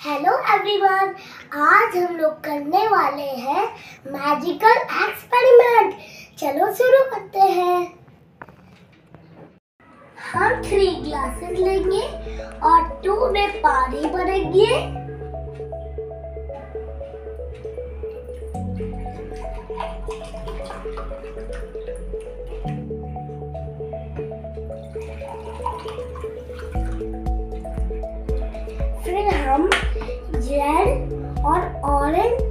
Hello everyone आज हम लोग करने वाले हैं मैजिकल एक्सपेरिमेंट चलो शुरू करते हैं। हम थ्री ग्लासेस लेंगे और टू में पानी भरेंगे। फिर रेड और ऑरेंज